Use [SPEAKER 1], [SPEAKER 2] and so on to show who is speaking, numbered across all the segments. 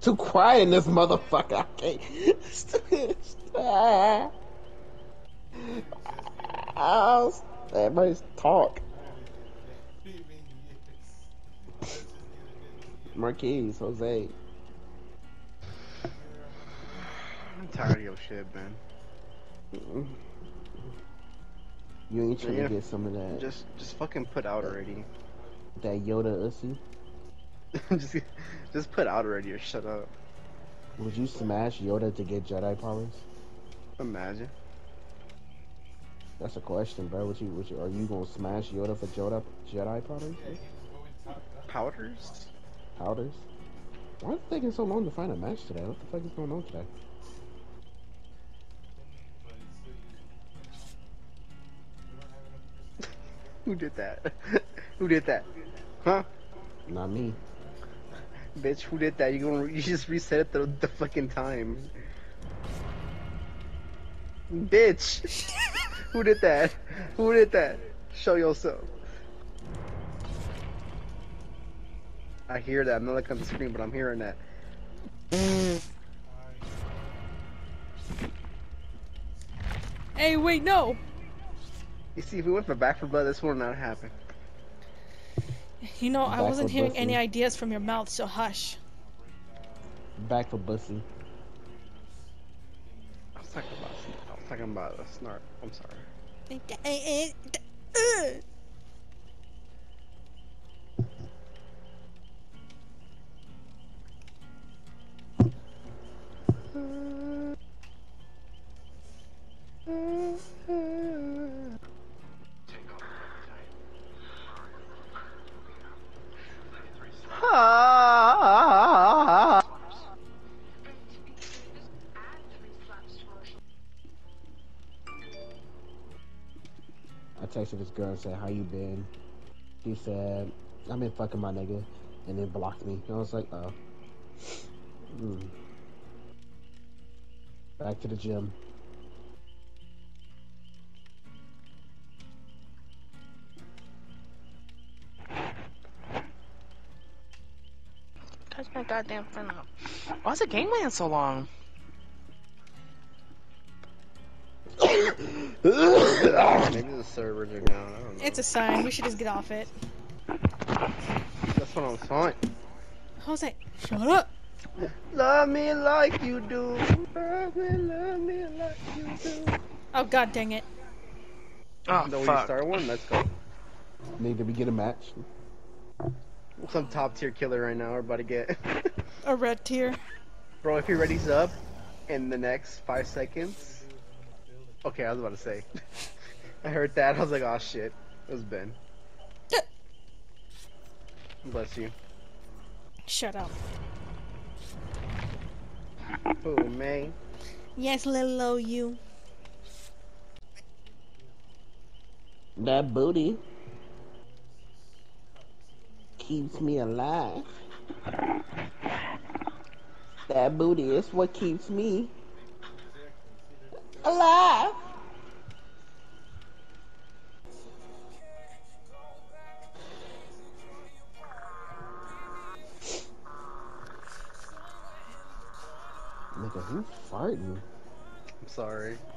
[SPEAKER 1] Too quiet in this motherfucker. I can't. Ah. Everybody's talk. Marquise, Jose.
[SPEAKER 2] I'm tired of your shit, man.
[SPEAKER 1] You ain't trying
[SPEAKER 2] Yeah.
[SPEAKER 1] to get some of that
[SPEAKER 2] Just, just fucking put out already.
[SPEAKER 1] that Yoda ussy?
[SPEAKER 2] just, just put out already or shut up.
[SPEAKER 1] Would you smash Yoda to get Jedi powers?
[SPEAKER 2] Imagine.
[SPEAKER 1] That's a question, bro. Would you, would you, are you gonna smash Yoda for Jedi Jedi powders?
[SPEAKER 2] Powders?
[SPEAKER 1] Powders? Why is it taking so long to find a match today? What the fuck is going on today?
[SPEAKER 2] Who did that? who did that? Huh?
[SPEAKER 1] Not me.
[SPEAKER 2] Bitch, who did that? You gonna you just reset it the, the fucking time. Bitch! who did that? Who did that? Show yourself. I hear that. I'm not looking at the screen, but I'm hearing that.
[SPEAKER 3] Hey, wait, no.
[SPEAKER 2] You see, if we went for back for blood, this would not happen.
[SPEAKER 3] You know, I wasn't
[SPEAKER 1] with
[SPEAKER 3] hearing any ideas from your mouth, so hush.
[SPEAKER 1] Back for Bussy.
[SPEAKER 2] I was talking about, I was talking about a snark. I'm sorry.
[SPEAKER 1] I texted this girl and said, "How you been?" She said, "I've been fucking my nigga," and then blocked me. I was like, "Oh." Hmm. Back to the gym.
[SPEAKER 4] Touch my goddamn phone up. Why's the game laying so long?
[SPEAKER 2] Maybe the servers are down. I don't know.
[SPEAKER 3] It's a sign. We should just get off it.
[SPEAKER 2] That's what I'm saying.
[SPEAKER 3] Jose, shut up.
[SPEAKER 2] Love me like you do. Love me, love me like you do.
[SPEAKER 3] Oh, god dang it.
[SPEAKER 4] Oh,
[SPEAKER 2] no, we
[SPEAKER 4] fuck.
[SPEAKER 2] start one. Let's go.
[SPEAKER 1] Need to we get a match?
[SPEAKER 2] Some top tier killer right now. We're about to get.
[SPEAKER 3] A red tier.
[SPEAKER 2] Bro, if he readies up in the next five seconds. Okay, I was about to say. I heard that. I was like, oh shit. It was Ben. Bless you.
[SPEAKER 3] Shut up.
[SPEAKER 2] Oh, man.
[SPEAKER 3] Yes, little old you.
[SPEAKER 1] That booty keeps me alive. That booty is what keeps me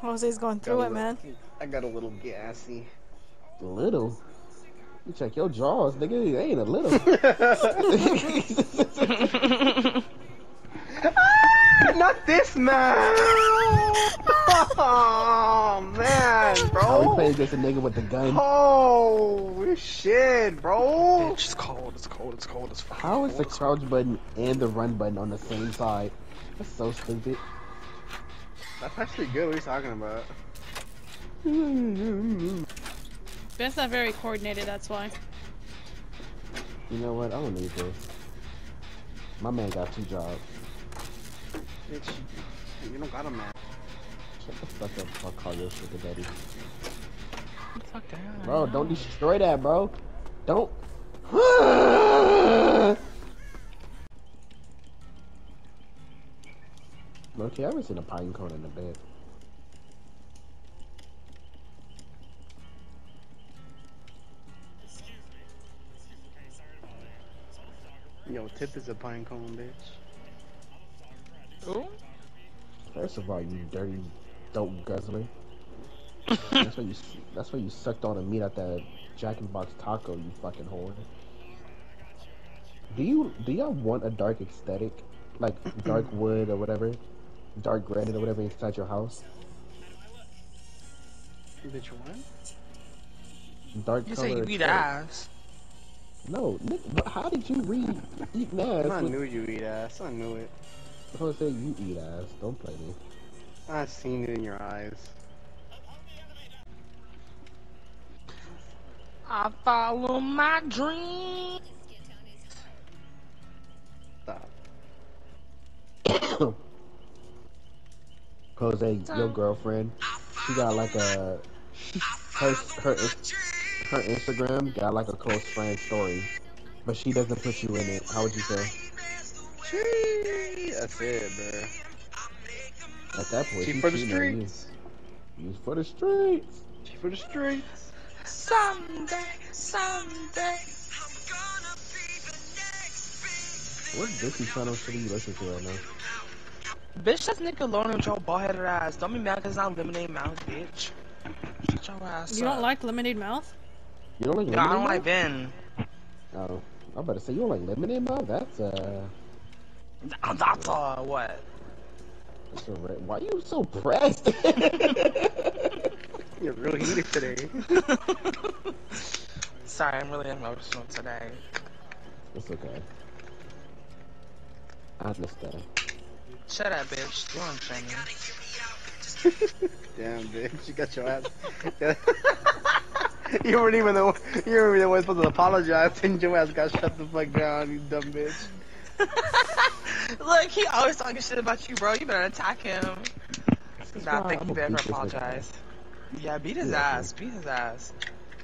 [SPEAKER 3] Jose's going through
[SPEAKER 2] a
[SPEAKER 3] it, man.
[SPEAKER 2] I got a little gassy.
[SPEAKER 1] A little. You check your jaws, nigga. It ain't a little.
[SPEAKER 2] Not this man! Oh man, bro.
[SPEAKER 1] How we
[SPEAKER 2] bro!
[SPEAKER 1] against a nigga with the gun?
[SPEAKER 2] Oh shit, bro!
[SPEAKER 4] Bitch, it's cold, it's cold, it's cold, it's fucking
[SPEAKER 1] How is the
[SPEAKER 4] cold.
[SPEAKER 1] crouch button and the run button on the same side? That's so stupid.
[SPEAKER 2] That's actually good. What are you talking about?
[SPEAKER 1] You
[SPEAKER 3] Ben's not very coordinated, that's why.
[SPEAKER 1] You know what? I don't need this. My man got two jobs.
[SPEAKER 2] Bitch, you don't got a man.
[SPEAKER 1] Shut the fuck up before I call your sugar daddy.
[SPEAKER 4] Fuck that.
[SPEAKER 1] Bro, don't destroy that, bro. Don't. Okay, I haven't seen a pine cone in a bed.
[SPEAKER 2] Yo, Tip is a pine cone, bitch.
[SPEAKER 1] First of all, you dirty dope guzzler. that's why you. That's why you sucked all the meat out that Jack in Box taco. You fucking whore. Do you do y'all want a dark aesthetic, like dark wood or whatever, dark granite or whatever inside your house?
[SPEAKER 2] Bitch, what?
[SPEAKER 1] Dark
[SPEAKER 4] You
[SPEAKER 1] color.
[SPEAKER 4] say you eat
[SPEAKER 1] aesthetic.
[SPEAKER 4] ass.
[SPEAKER 1] No, Nick, but how did you read eat ass?
[SPEAKER 2] I
[SPEAKER 1] with-
[SPEAKER 2] knew you eat ass. I knew it.
[SPEAKER 1] I was said you eat ass. Don't play me.
[SPEAKER 2] I seen it in your eyes.
[SPEAKER 4] I follow my dream.
[SPEAKER 1] Jose, your girlfriend, she got like a her her her Instagram got like a close friend story, but she doesn't put you in it. How would you feel?
[SPEAKER 2] Chee, That's it, bro.
[SPEAKER 1] At that point,
[SPEAKER 2] She
[SPEAKER 1] she
[SPEAKER 2] for the
[SPEAKER 1] cheating on you.
[SPEAKER 2] streets.
[SPEAKER 1] You for the streets.
[SPEAKER 2] She for the streets.
[SPEAKER 4] Someday, someday.
[SPEAKER 1] What Disney Channel should you listen to right now?
[SPEAKER 4] Bitch, that's Nickelodeon with your bald headed ass. Don't be mad because it's not lemonade mouth, bitch. Shut your ass
[SPEAKER 3] You don't like lemonade mouth?
[SPEAKER 1] You don't like
[SPEAKER 4] No, I don't
[SPEAKER 1] lemonade
[SPEAKER 4] like Ben.
[SPEAKER 1] Mouth? Oh, I'm about to say you don't like lemonade mouth. That's uh,
[SPEAKER 4] That's uh, what?
[SPEAKER 1] that's a re- why you so pressed?
[SPEAKER 2] You're really heated today.
[SPEAKER 4] Sorry, I'm really emotional today.
[SPEAKER 1] it's okay. I understand.
[SPEAKER 4] Shut up, bitch. You don't shame me.
[SPEAKER 2] Damn, bitch, you got your ass. you weren't even the you weren't even the one supposed to apologize, and your ass got shut the fuck down, you dumb bitch.
[SPEAKER 4] Look, he always talking shit about you, bro. You better attack him. Nah,
[SPEAKER 1] why
[SPEAKER 4] thank
[SPEAKER 1] I'm
[SPEAKER 4] you,
[SPEAKER 1] a
[SPEAKER 4] better
[SPEAKER 1] beat this nigga.
[SPEAKER 4] apologize. Yeah, beat his
[SPEAKER 1] Yeah,
[SPEAKER 4] ass. Beat his ass.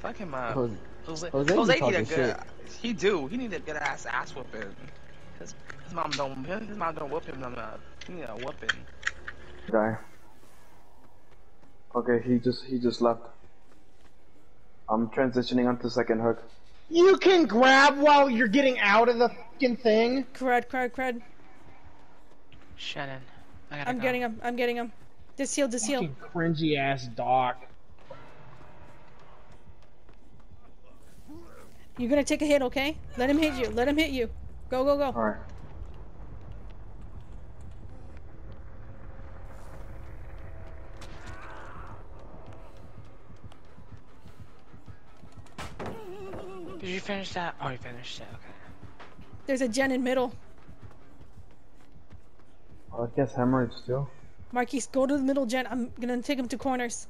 [SPEAKER 4] Fuck him up.
[SPEAKER 1] Jose,
[SPEAKER 4] Jose,
[SPEAKER 1] Jose
[SPEAKER 4] Jose need a
[SPEAKER 1] talking
[SPEAKER 4] good. He do. He need a good ass ass whooping. His, his mom don't. His mom don't whoop him enough. He need a whooping.
[SPEAKER 5] guy. Okay, he just he just left. I'm transitioning onto second hook.
[SPEAKER 6] You can grab while you're getting out of the fucking thing.
[SPEAKER 3] Crud, crud, crud.
[SPEAKER 4] Shannon, I gotta
[SPEAKER 3] I'm
[SPEAKER 4] go.
[SPEAKER 3] getting him. I'm getting him. This heal, this heal.
[SPEAKER 6] Fucking cringy ass doc.
[SPEAKER 3] You're gonna take a hit, okay? Let him hit you. Let him hit you. Go, go, go.
[SPEAKER 5] Alright.
[SPEAKER 4] Did you finish that? Oh, you finished it. Okay.
[SPEAKER 3] There's a gen in middle.
[SPEAKER 5] Well, I guess hemorrhage too.
[SPEAKER 3] Marquise, go to the middle gen. I'm gonna take him to corners.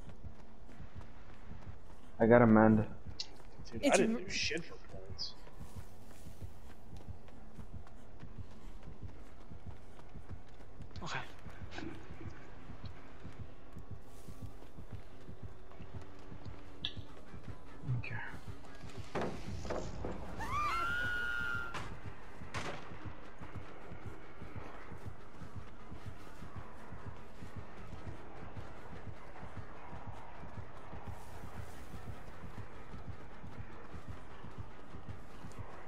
[SPEAKER 5] I got a mend.
[SPEAKER 6] Dude,
[SPEAKER 3] It's
[SPEAKER 6] I didn't do shit for points.
[SPEAKER 4] Okay.
[SPEAKER 5] Okay.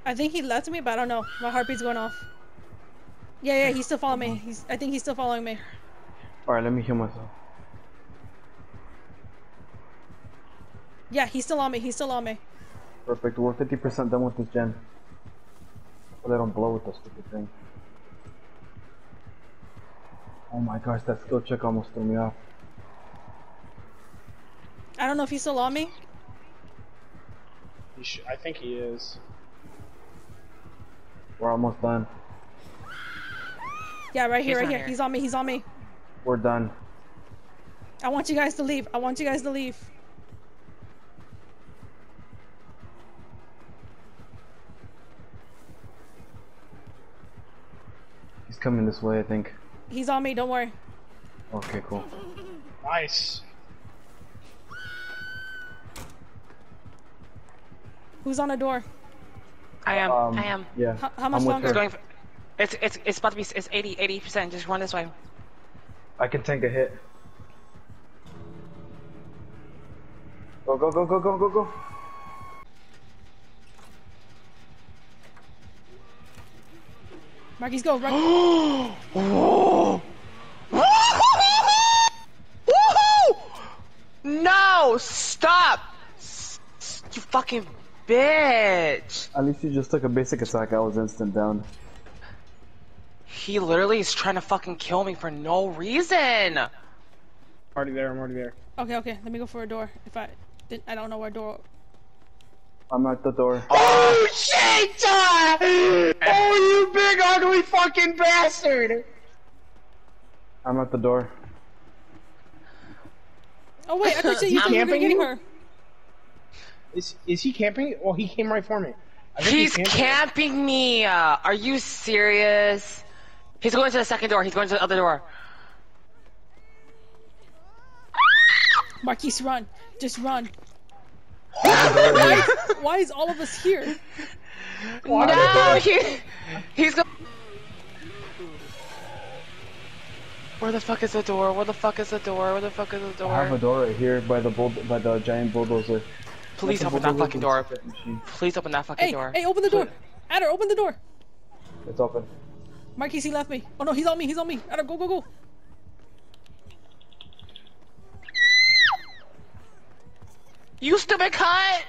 [SPEAKER 3] I think he left me, but I don't know. My heartbeat's going off. Yeah, yeah, he's still following me. He's. I think he's still following me.
[SPEAKER 5] Alright, let me heal myself.
[SPEAKER 3] Yeah, he's still on me. He's still on me.
[SPEAKER 5] Perfect. We're 50% done with this gen. So they don't blow with this stupid thing. Oh my gosh, that skill check almost threw me off.
[SPEAKER 3] I don't know if he's still on me.
[SPEAKER 6] He sh- I think he is.
[SPEAKER 5] We're almost done.
[SPEAKER 3] Yeah, right here,
[SPEAKER 4] He's
[SPEAKER 3] right here.
[SPEAKER 4] here.
[SPEAKER 3] He's on me. He's on me.
[SPEAKER 5] We're done.
[SPEAKER 3] I want you guys to leave. I want you guys to leave.
[SPEAKER 5] He's coming this way, I think.
[SPEAKER 3] He's on me. Don't worry.
[SPEAKER 5] Okay, cool.
[SPEAKER 6] Nice.
[SPEAKER 3] Who's on the door?
[SPEAKER 4] I am.
[SPEAKER 5] Um,
[SPEAKER 4] I am.
[SPEAKER 5] Yeah.
[SPEAKER 3] How, how much longer?
[SPEAKER 4] It's, going for, it's it's it's about to be it's 80 80 percent. Just run this way.
[SPEAKER 5] I can take a hit. Go go go go go go go.
[SPEAKER 3] Marky's go. Marky's go. no! Stop!
[SPEAKER 4] S you fucking bitch.
[SPEAKER 5] At least you just took a basic attack. I was instant down.
[SPEAKER 4] He literally is trying to fucking kill me for no reason.
[SPEAKER 6] Already there. I'm already there.
[SPEAKER 3] Okay, okay. Let me go for a door. If I, did, I don't know where door.
[SPEAKER 5] I'm at the door.
[SPEAKER 6] Oh shit! Oh, you big ugly fucking bastard!
[SPEAKER 5] I'm at the door.
[SPEAKER 3] Oh wait, I thought you
[SPEAKER 6] He's
[SPEAKER 3] said you were
[SPEAKER 6] camping
[SPEAKER 3] getting her.
[SPEAKER 6] Is is he camping? Well, he came right for me. I think
[SPEAKER 4] He's
[SPEAKER 6] camping.
[SPEAKER 4] camping me. Uh, are you serious? He's going to the second door. He's going to the other door.
[SPEAKER 3] Marquise, run. Just run. why, is, why is all of us here?
[SPEAKER 4] No, he, he's going. Where the fuck is the door? Where the fuck is the door? Where the fuck is the door?
[SPEAKER 5] I have a
[SPEAKER 4] door?
[SPEAKER 5] door right here by the bull by the giant bulldozer.
[SPEAKER 4] Please open that fucking door. Please open that fucking
[SPEAKER 3] Hey,
[SPEAKER 4] door.
[SPEAKER 3] hey, open the door. Adder, open the door.
[SPEAKER 5] It's open.
[SPEAKER 3] Marquis, he left me. Oh no, he's on me. He's on me. Adder, go, go, go.
[SPEAKER 4] You stupid cunt!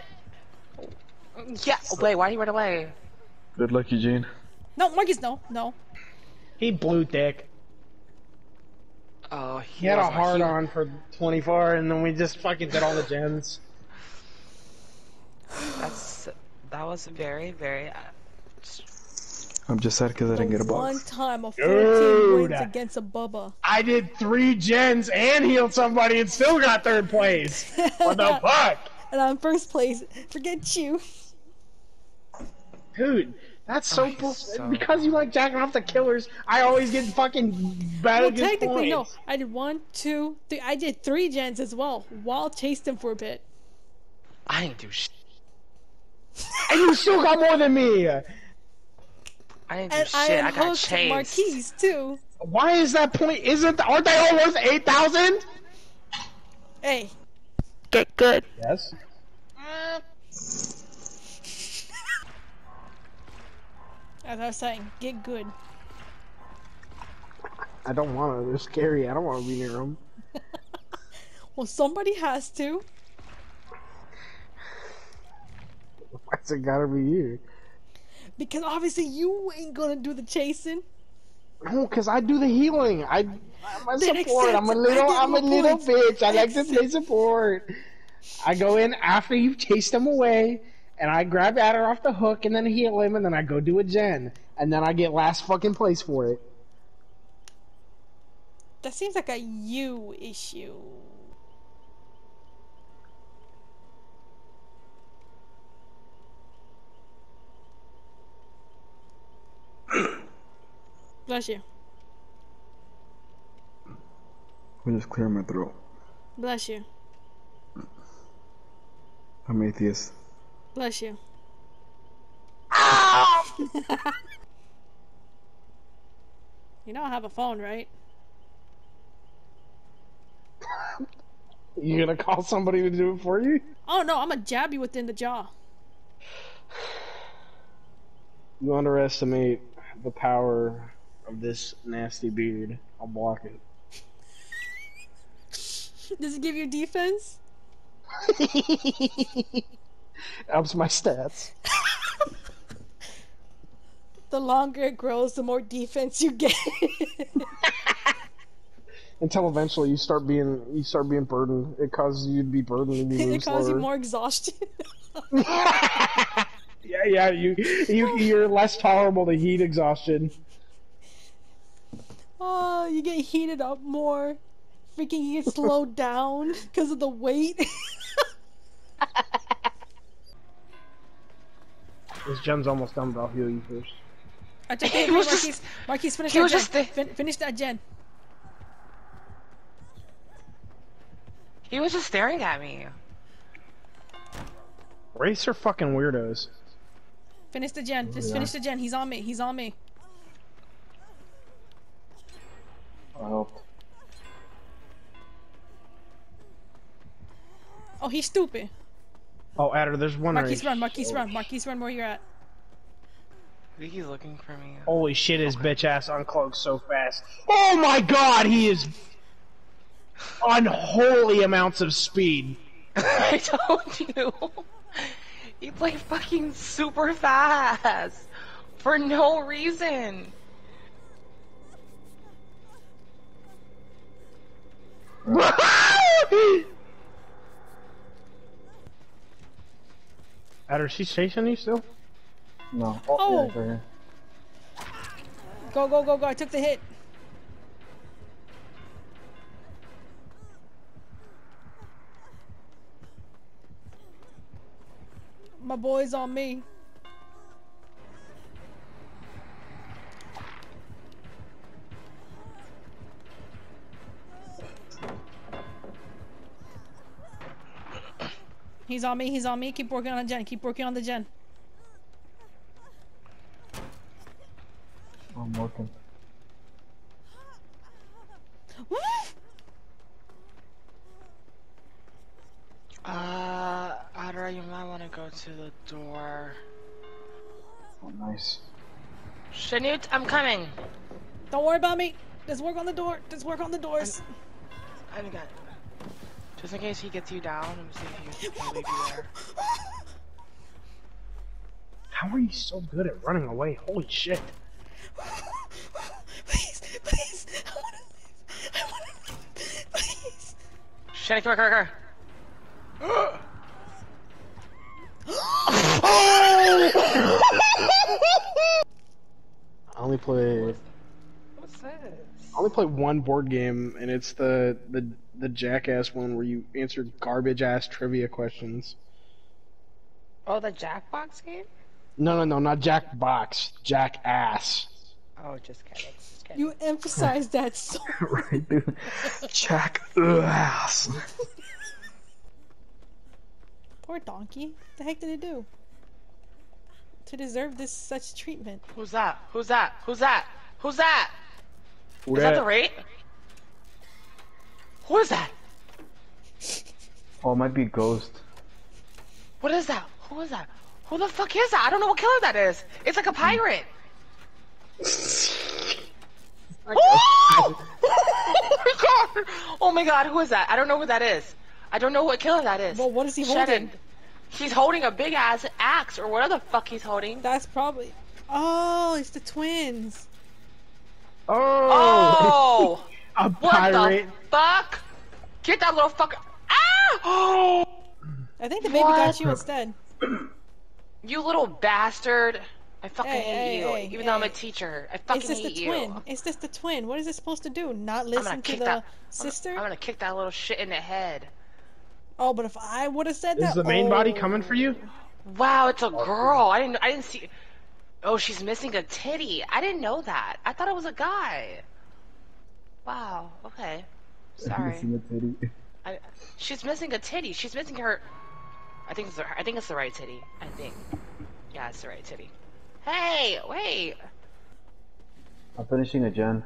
[SPEAKER 4] Yeah. Wait, why did he run away?
[SPEAKER 5] Good luck, Eugene.
[SPEAKER 3] No, Marquise, no, no.
[SPEAKER 6] He blew dick.
[SPEAKER 4] Oh,
[SPEAKER 6] He had a
[SPEAKER 4] wasn't-
[SPEAKER 6] hard
[SPEAKER 4] he-
[SPEAKER 6] on for 24, and then we just fucking did all the gens.
[SPEAKER 4] That's that was very very. Uh,
[SPEAKER 5] I'm just sad because I didn't get a
[SPEAKER 3] one time a 14
[SPEAKER 6] Dude.
[SPEAKER 3] wins against a Bubba.
[SPEAKER 6] I did three gens and healed somebody and still got third place. What the fuck?
[SPEAKER 3] And I'm first place. Forget you.
[SPEAKER 6] Dude, that's so
[SPEAKER 4] Oh,
[SPEAKER 6] bull-
[SPEAKER 4] so-
[SPEAKER 6] Because you like jacking off the killers, I always get fucking bad
[SPEAKER 3] Well,
[SPEAKER 6] against
[SPEAKER 3] technically, no. I did one, two, three. I did three gens as well while chased him for a bit.
[SPEAKER 4] I didn't do shit.
[SPEAKER 6] And you still got more than me!
[SPEAKER 4] I didn't do
[SPEAKER 3] And I
[SPEAKER 4] shit. I, got
[SPEAKER 3] unhooked
[SPEAKER 4] chased.
[SPEAKER 3] Marquise too.
[SPEAKER 6] Why is that point? Isn't aren't they all worth eight thousand?
[SPEAKER 3] Hey,
[SPEAKER 4] Get good.
[SPEAKER 6] Yes.
[SPEAKER 3] as I was saying, get good.
[SPEAKER 6] I don't want to. They're scary. I don't want to be near them.
[SPEAKER 3] Well, somebody has to.
[SPEAKER 6] Why's it gotta be you?
[SPEAKER 3] Because obviously you ain't gonna do the chasing.
[SPEAKER 6] No, cause I do the healing. I, I'm a
[SPEAKER 3] Then
[SPEAKER 6] support. I'm a little. I'm a little
[SPEAKER 3] points.
[SPEAKER 6] bitch. I like to play support. I go in after you've chased them away, and I grab Adder off the hook and then heal him, and then I go do a gen, and then I get last fucking place for it.
[SPEAKER 3] That seems like a you issue. Bless you.
[SPEAKER 5] We just clear my throat.
[SPEAKER 3] Bless you.
[SPEAKER 5] I'm atheist.
[SPEAKER 3] Bless you. you know I have a phone, right?
[SPEAKER 6] You gonna call somebody to do it for you?
[SPEAKER 3] Oh no, I'm gonna jab you within the jaw.
[SPEAKER 6] You underestimate the power of this nasty beard. I'll block it.
[SPEAKER 3] Does it give you defense?
[SPEAKER 6] Helps my stats.
[SPEAKER 3] The longer it grows, the more defense you get.
[SPEAKER 6] Until eventually you start being you start being burdened. It causes you to be burdened and
[SPEAKER 3] it causes you more exhaustion.
[SPEAKER 6] yeah, yeah. You you you're less tolerable to heat exhaustion.
[SPEAKER 3] Oh, you get heated up more. Freaking, you get slowed down because of the weight.
[SPEAKER 6] This gem's almost done, but I'll heal you first.
[SPEAKER 3] I took it.
[SPEAKER 4] He was just-
[SPEAKER 3] Marquise, finish
[SPEAKER 4] he
[SPEAKER 3] that
[SPEAKER 4] was
[SPEAKER 3] gen.
[SPEAKER 4] just the-
[SPEAKER 3] Fin- finish that gen.
[SPEAKER 4] He was just staring at me.
[SPEAKER 6] Race are fucking weirdos.
[SPEAKER 3] Finish the gen. Just
[SPEAKER 5] yeah.
[SPEAKER 3] finish the gen. He's on me. He's on me.
[SPEAKER 5] I helped.
[SPEAKER 3] Oh, he's stupid.
[SPEAKER 6] Oh, Adder, there's one
[SPEAKER 3] Marquise,
[SPEAKER 6] race.
[SPEAKER 3] run. Marquise, run. Marquise, run where you're at.
[SPEAKER 4] I think he's looking for me.
[SPEAKER 6] Holy shit, his bitch ass uncloaks so fast. Oh my god, he is unholy amounts of speed.
[SPEAKER 4] I told you. You play fucking super fast for no reason.
[SPEAKER 6] Adder, she's chasing you still?
[SPEAKER 5] No. Oh,
[SPEAKER 3] Oh.
[SPEAKER 5] yeah, right here.
[SPEAKER 3] Go, go, go, go. I took the hit. My boy's on me. He's on me, he's on me. Keep working on the gen. Keep working on the gen.
[SPEAKER 5] Oh, I'm working.
[SPEAKER 4] Uh, Adra, you might want to go to the door.
[SPEAKER 5] Oh, nice.
[SPEAKER 4] Shanut, I'm coming.
[SPEAKER 3] Don't worry about me. Just work on the door. Just work on the doors.
[SPEAKER 4] I haven't got Just in case he gets you down, let me see if he can leave you there.
[SPEAKER 6] How are you so good at running away? Holy shit.
[SPEAKER 3] please, please. I want to live. I want to live. Please.
[SPEAKER 4] Shannon, come here, come here, come here.
[SPEAKER 6] I only play
[SPEAKER 4] What's this?
[SPEAKER 6] I only play one board game and it's the the the jackass one where you answered garbage ass trivia questions.
[SPEAKER 4] Oh, the Jackbox game?
[SPEAKER 6] No no no, not Jackbox, Jackass.
[SPEAKER 4] Oh, just kidding. Just kidding.
[SPEAKER 3] You emphasize that so.
[SPEAKER 5] right, dude. Jack ass.
[SPEAKER 3] Poor donkey. What the heck did it do? To deserve this such treatment.
[SPEAKER 4] Who's that? Who's that? Who's that? Who's that? Is that the rate? Who is that?
[SPEAKER 5] Oh, it might be a Ghost.
[SPEAKER 4] What is that? Who is that? Who the fuck is that? I don't know what killer that is. It's like a pirate. oh! oh my god! Oh my god, who is that? I don't know who that is. I don't know what killer that is.
[SPEAKER 3] Well, what is he
[SPEAKER 4] Shannon.
[SPEAKER 3] holding?
[SPEAKER 4] He's holding a big ass axe or whatever the fuck he's holding.
[SPEAKER 3] That's probably. Oh, it's the twins.
[SPEAKER 6] Oh,
[SPEAKER 4] Oh!
[SPEAKER 6] a
[SPEAKER 4] what
[SPEAKER 6] pirate.
[SPEAKER 4] The fuck? Get that little fucker! Ah! Oh!
[SPEAKER 3] I think the baby got you instead.
[SPEAKER 4] You little bastard! I fucking
[SPEAKER 3] Hey,
[SPEAKER 4] hate
[SPEAKER 3] hey,
[SPEAKER 4] you.
[SPEAKER 3] hey,
[SPEAKER 4] Even though I'm a teacher, I fucking hate you.
[SPEAKER 3] It's just the
[SPEAKER 4] hate you.
[SPEAKER 3] twin. It's just the twin. What is it supposed to do? Not listen to
[SPEAKER 4] kick
[SPEAKER 3] the
[SPEAKER 4] that. I'm
[SPEAKER 3] sister?
[SPEAKER 4] gonna, I'm gonna kick that little shit in the head.
[SPEAKER 3] Oh, but if I would have said that.
[SPEAKER 6] Is the main body
[SPEAKER 3] oh.
[SPEAKER 6] coming for you?
[SPEAKER 4] Wow, it's a girl. I didn't. I didn't see. Oh, she's missing a titty. I didn't know that. I thought it was a guy. Wow. Okay. Sorry.
[SPEAKER 5] Missing a titty.
[SPEAKER 4] I, she's missing a titty. She's missing her. I think it's the. I think it's the right titty. I think. Yeah, it's the right titty. Hey, wait.
[SPEAKER 5] I'm finishing a gen.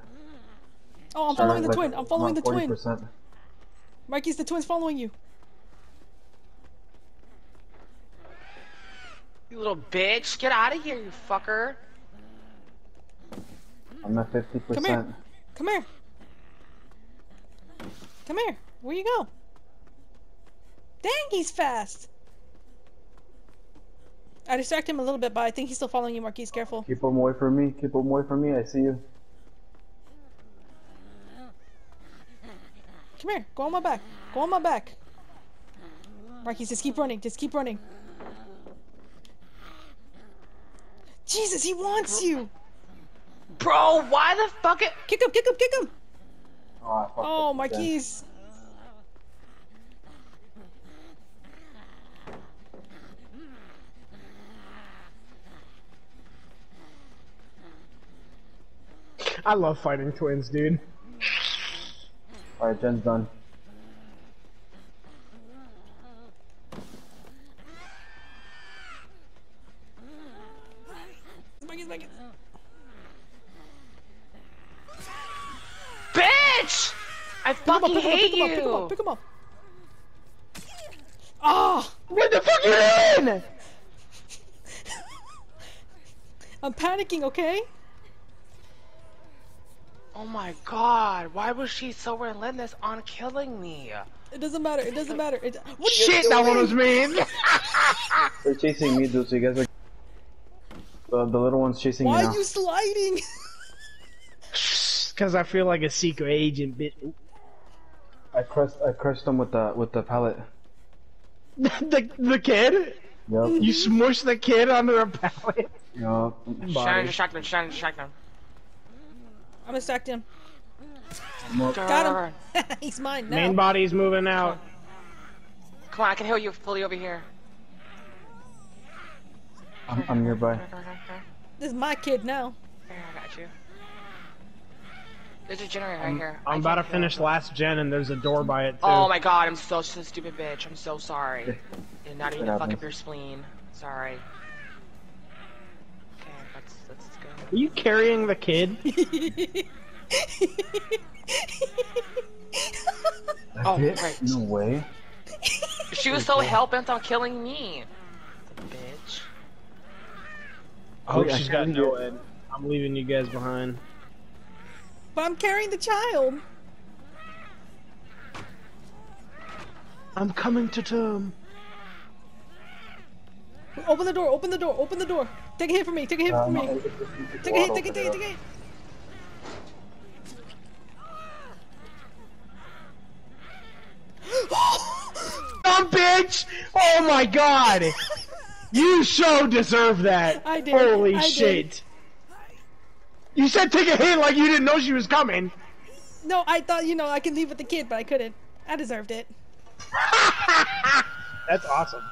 [SPEAKER 3] Oh, I'm
[SPEAKER 5] Sorry,
[SPEAKER 3] following the
[SPEAKER 5] like,
[SPEAKER 3] twin. I'm following the twin.
[SPEAKER 5] 40%.
[SPEAKER 3] Marquis, the twin's following you.
[SPEAKER 4] You little bitch. Get out of here, you fucker.
[SPEAKER 5] I'm at 50%.
[SPEAKER 3] Come here. Come here. Come here. Where you go? Dang, he's fast. I distract him a little bit, but I think he's still following you, Marquis. Careful.
[SPEAKER 5] Keep him away from me. Keep him away from me. I see you.
[SPEAKER 3] Come here. Go on my back. Go on my back. Marquis, just keep running. Just keep running. Jesus, he wants you.
[SPEAKER 4] Bro, why the fuck it?
[SPEAKER 3] Kick him, kick him, kick him.
[SPEAKER 5] Oh, I fucked
[SPEAKER 3] Oh,
[SPEAKER 5] up the gen.
[SPEAKER 3] Marquis.
[SPEAKER 6] I love fighting twins, dude.
[SPEAKER 5] Alright, gen's done.
[SPEAKER 3] Marquis, Marquis.
[SPEAKER 4] Bitch! I
[SPEAKER 3] Pick him up, pick him up, pick him up, pick him up, pick him up. Ah!
[SPEAKER 4] Where the fuck are you in?
[SPEAKER 3] I'm panicking, okay?
[SPEAKER 4] Oh my god, why was she so relentless on killing me?
[SPEAKER 3] It doesn't matter. It doesn't matter. It, what are you
[SPEAKER 6] Shit, that one was me.
[SPEAKER 5] They're chasing me, dude. So you guys are. The, the little one's chasing
[SPEAKER 3] Why
[SPEAKER 5] me
[SPEAKER 3] are
[SPEAKER 5] now.
[SPEAKER 3] you sliding?
[SPEAKER 6] Because I feel like a secret agent, bit.
[SPEAKER 5] I crushed I crushed them with the with the pallet.
[SPEAKER 6] the the kid.
[SPEAKER 5] Yup.
[SPEAKER 6] You smushed the kid under a pallet.
[SPEAKER 5] Yup.
[SPEAKER 4] Trying to distract him, trying to distract him.
[SPEAKER 3] I'm gonna stack him. Got him. He's mine now.
[SPEAKER 6] Main body's moving out.
[SPEAKER 4] Come on, I can heal you fully over here.
[SPEAKER 5] I'm, I'm nearby.
[SPEAKER 3] This is my kid now.
[SPEAKER 4] Here, I got you. There's a generator right here. I
[SPEAKER 6] I'm about to finish
[SPEAKER 4] heal.
[SPEAKER 6] last gen, and there's a door by it too.
[SPEAKER 4] Oh my god, I'm so, so stupid bitch. I'm so sorry. Did not even
[SPEAKER 5] It
[SPEAKER 4] fuck up your spleen. Sorry. Okay, let's let's go.
[SPEAKER 6] Are you carrying the kid?
[SPEAKER 5] That's
[SPEAKER 4] Oh,
[SPEAKER 5] it?
[SPEAKER 4] right.
[SPEAKER 5] No way.
[SPEAKER 4] She was so hell bent on killing me. The bitch.
[SPEAKER 6] I hope
[SPEAKER 5] Wait, I
[SPEAKER 6] she's
[SPEAKER 5] can't
[SPEAKER 6] got no
[SPEAKER 5] get-
[SPEAKER 6] end. I'm leaving you guys behind.
[SPEAKER 3] But I'm carrying the child.
[SPEAKER 6] I'm coming to term.
[SPEAKER 3] Open the door. Open the door. Open the door. Take a hit from me. Take a hit from me.
[SPEAKER 5] it's
[SPEAKER 3] Take a hit. Take a hit. Take a hit.
[SPEAKER 5] there.
[SPEAKER 3] Take a hit.
[SPEAKER 6] Dumb bitch! Oh my god! You so deserve that.
[SPEAKER 3] I did,
[SPEAKER 6] Holy
[SPEAKER 3] I did.
[SPEAKER 6] Shit. You said take a hit like you didn't know she was coming.
[SPEAKER 3] No, I thought you know I could leave with the kid, but I couldn't. I deserved it.
[SPEAKER 6] That's awesome.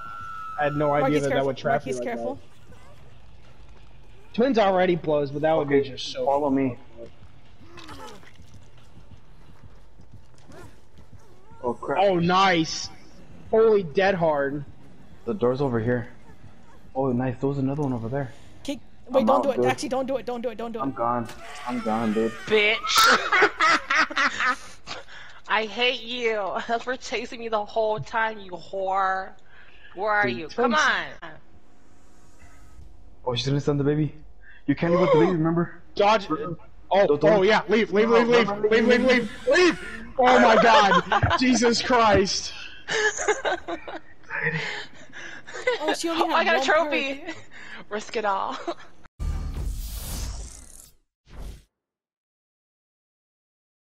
[SPEAKER 6] I had no idea
[SPEAKER 3] Marky's
[SPEAKER 6] that that
[SPEAKER 3] careful.
[SPEAKER 6] would trap you
[SPEAKER 3] Marky's
[SPEAKER 6] like
[SPEAKER 3] careful.
[SPEAKER 6] that. Twins already blows, but that would be just so.
[SPEAKER 5] follow me. Oh crap.
[SPEAKER 6] Oh, nice. Holy dead hard.
[SPEAKER 5] The door's over here. Oh, nice. There was another one over there.
[SPEAKER 3] Kick. Wait,
[SPEAKER 5] I'm
[SPEAKER 3] don't
[SPEAKER 5] out,
[SPEAKER 3] do it.
[SPEAKER 5] dude.
[SPEAKER 3] Actually, don't do it. Don't do it. Don't do it.
[SPEAKER 5] I'm gone. I'm gone, dude.
[SPEAKER 4] Bitch. I hate you for chasing me the whole time, you whore. Where are you? Come on.
[SPEAKER 5] Oh, she's gonna send the baby. You can't leave with the baby, remember?
[SPEAKER 6] Dodge. Oh,
[SPEAKER 5] Don't- don't-
[SPEAKER 6] oh yeah. Leave, leave, leave, leave,
[SPEAKER 5] No, no,
[SPEAKER 6] leave, leave, leave, leave. Oh my god. Jesus Christ.
[SPEAKER 3] Oh, she only had
[SPEAKER 4] I got a trophy. Risk it all.